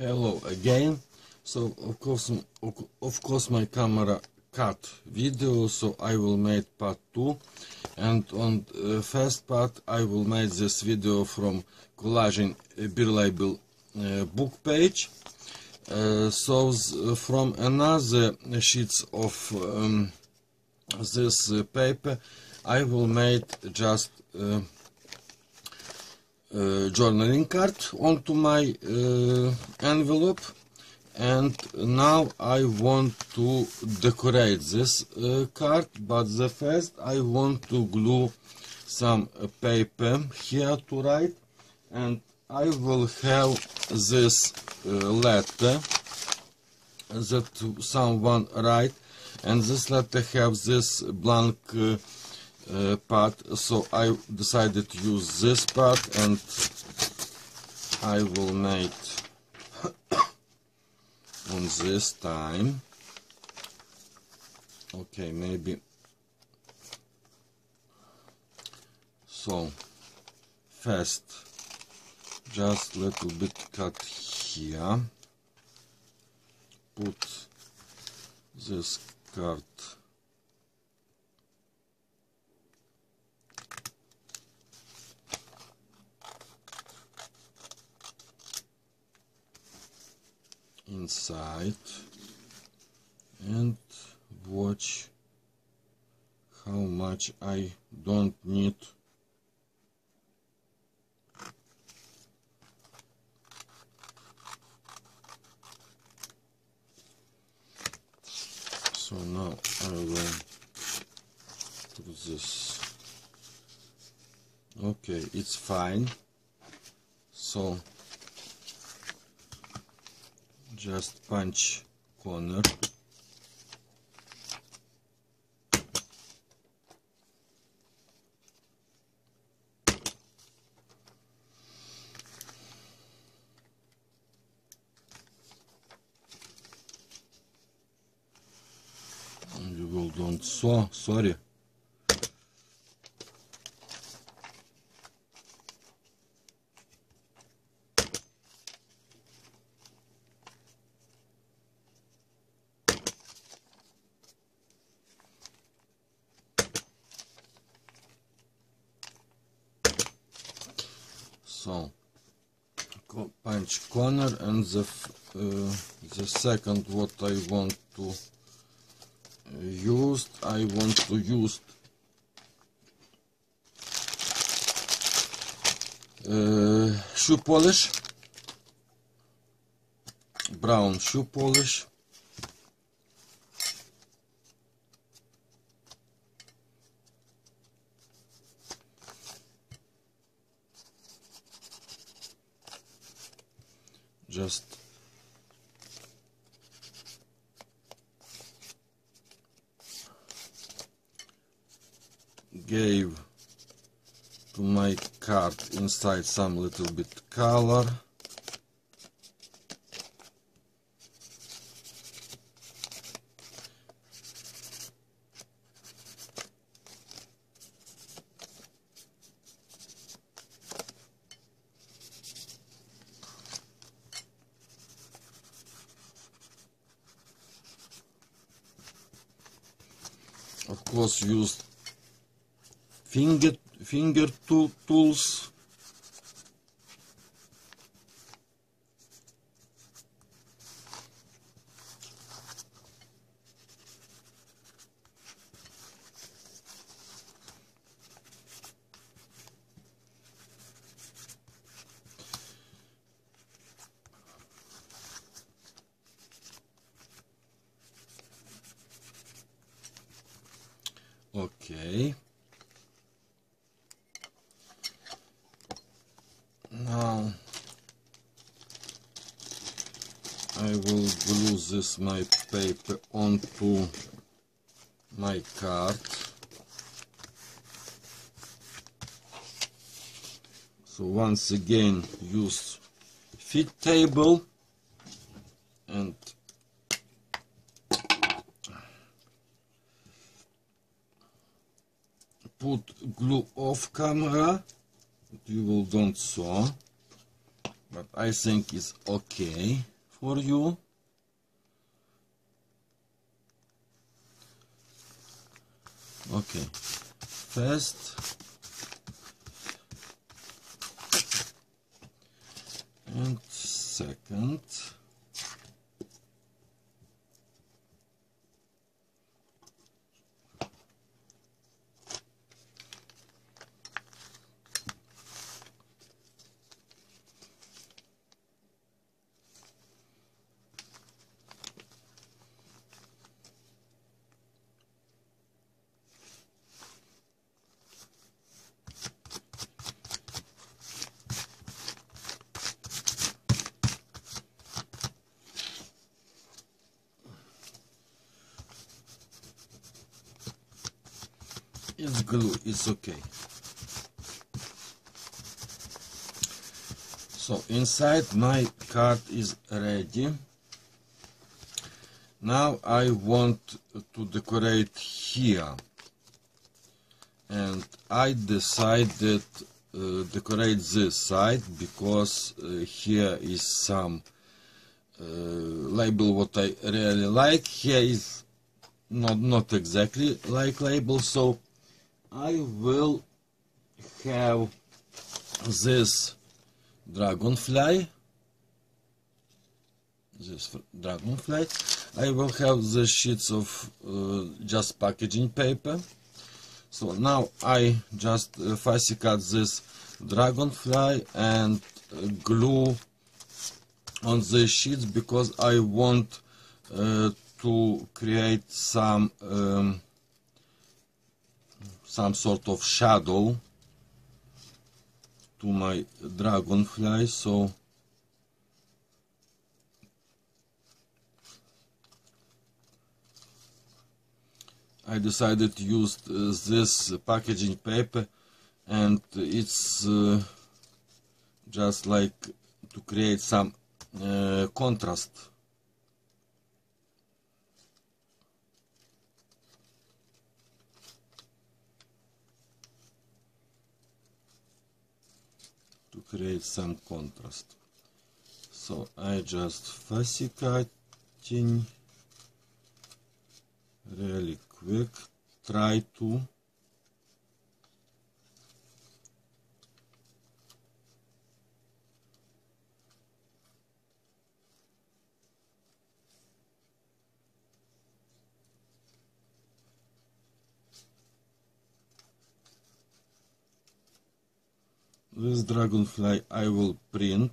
Hello again. So of course, of course, my camera cut video, so I will make part two. And on the first part, I will make this video from collaging beer label uh, book page. Uh, so from another sheets of um, this uh, paper, I will make just uh, uh, journaling card onto my uh, envelope and now I want to decorate this uh, card but the first I want to glue some paper here to write and I will have this letter that someone write and this letter have this blank uh, part so I decided to use this part and I will make on this time. Okay maybe. So first just little bit cut here. Put this card inside and watch how much I don't need. So now I will put this. Okay it's fine. So just punch corner you will don't so sorry so punch corner and the uh, the second what I want to use I want to use uh, shoe polish. Brown shoe polish just gave to my card inside some little bit color of used. Finger finger tool, tools okay. Now I will glue this my paper onto my card. So once again use fit table and put glue off camera you will don't saw but I think it's okay for you. Okay, first and second. Glue, it's okay. So inside my card is ready. Now I want to decorate here. And I decided uh, decorate this side because uh, here is some uh, label what I really like. Here is not not exactly like label, so I will have this dragonfly. This dragonfly. I will have the sheets of uh, just packaging paper. So now I just uh, fussy cut this dragonfly and uh, glue on the sheets because I want uh, to create some um, some sort of shadow to my dragonfly so I decided to use this packaging paper and it's uh, just like to create some uh, contrast create some contrast. So I just fussy cutting really quick try to this dragonfly I will print.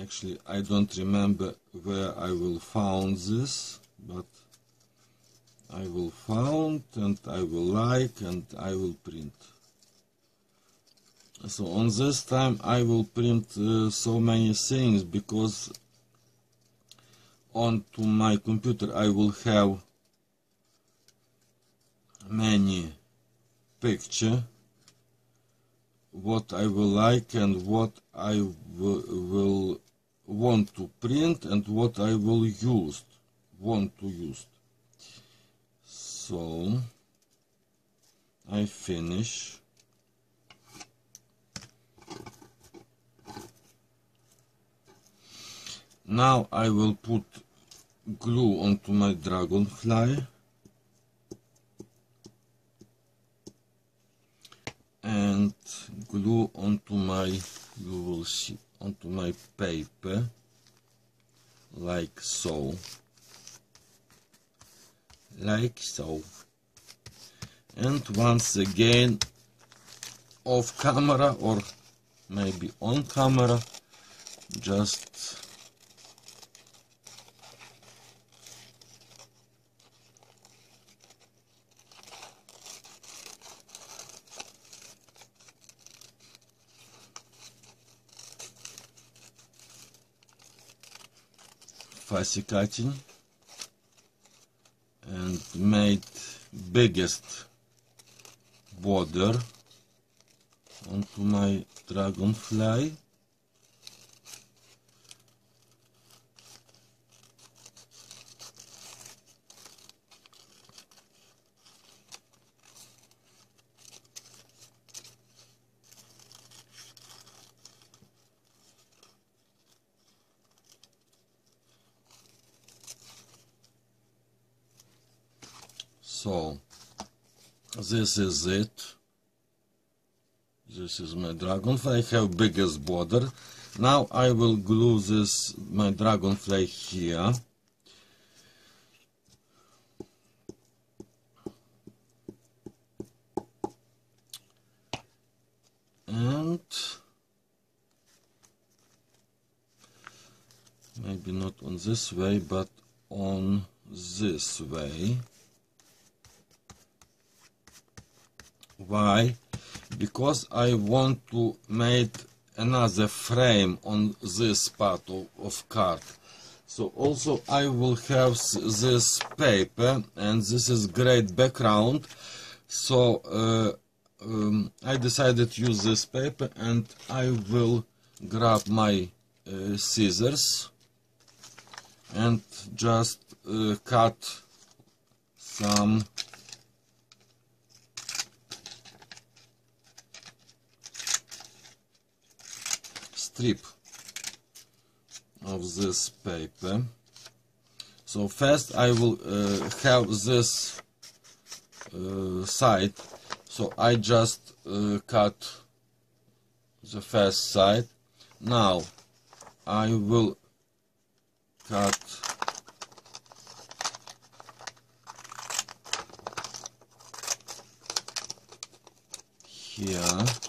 Actually I don't remember where I will found this but I will found and I will like and I will print. So on this time I will print uh, so many things because onto my computer I will have many picture what I will like and what I will want to print and what I will use want to use. So I finish. Now I will put glue onto my dragonfly and glue onto my you will see onto my paper like so. Like so. And once again off camera or maybe on camera just cutting and made biggest border onto my dragonfly so this is it. This is my dragonfly. I have biggest border. Now I will glue this my dragonfly here. And maybe not on this way but on this way why? Because I want to make another frame on this part of, of card. So also I will have this paper and this is great background. So uh, um, I decided to use this paper and I will grab my uh, scissors and just uh, cut some strip of this paper. So first I will uh, have this uh, side. So I just uh, cut the first side. Now I will cut here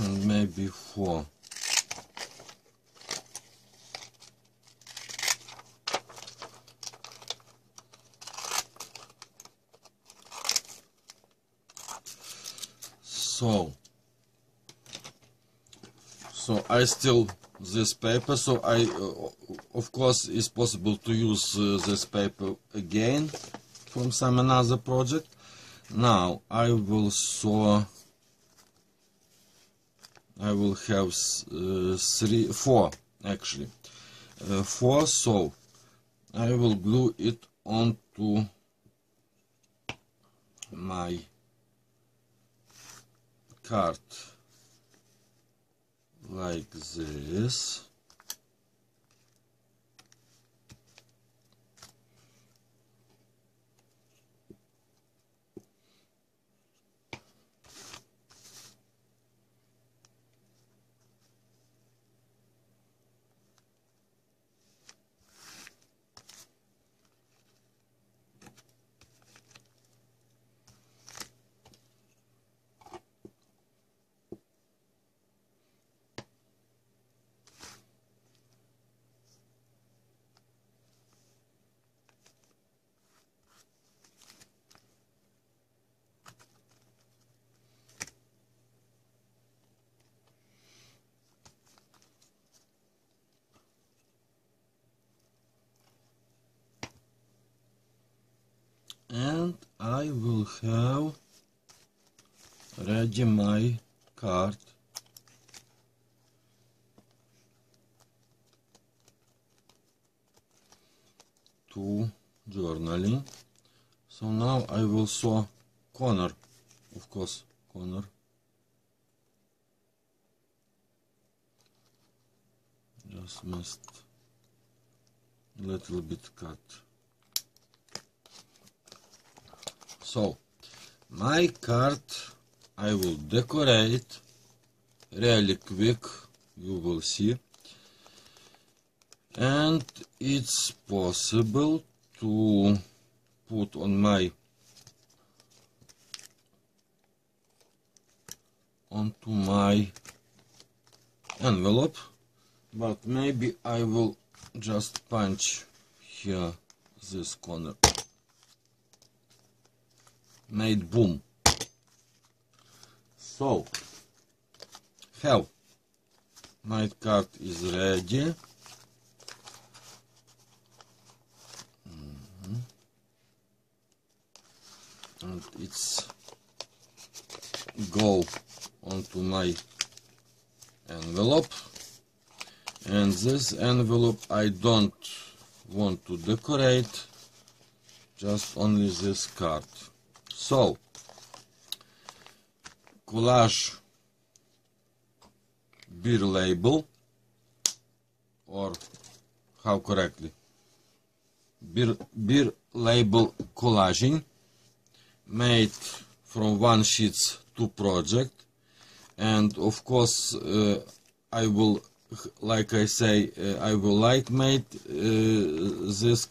and four. So, so I still this paper. So I, uh, of course, it's possible to use uh, this paper again from some another project. Now I will sew I will have uh, three, four actually, uh, four. So I will glue it onto my card like this. and I will have ready my card. To journaling so now I will saw corner of course corner just must little bit cut so my card I will decorate really quick you will see. And it's possible to put on my onto my envelope. But maybe I will just punch here this corner made boom. So hell, night card is ready. Mm-hmm. And it's go onto my envelope. And this envelope I don't want to decorate just only this card so collage beer label or how correctly? Beer, beer label collaging made from one sheets to project. And of course uh, I will like I say uh, I will like made uh, this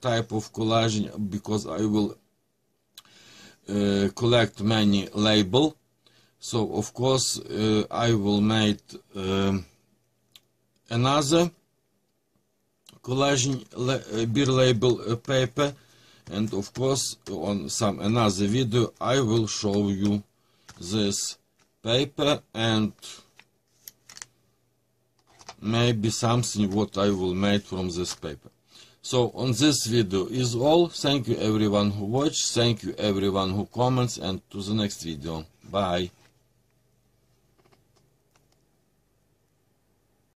type of collaging because I will uh, collect many label so of course uh, I will make um, another collaging uh, beer label uh, paper and of course on some another video I will show you this paper and maybe something what I will make from this paper. So on this video is all. Thank you everyone who watched. Thank you everyone who comments and to the next video. Bye.